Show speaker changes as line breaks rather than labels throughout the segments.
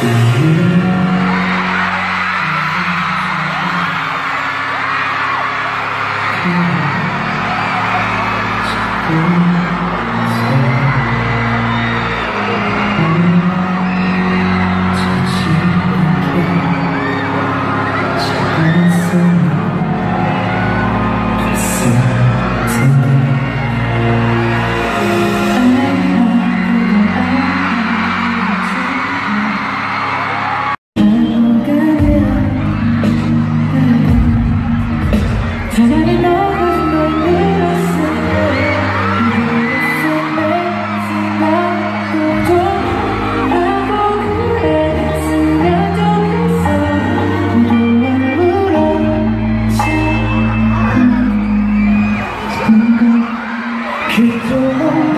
的雨去做梦。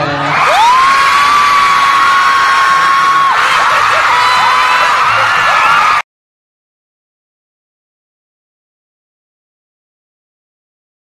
Amen.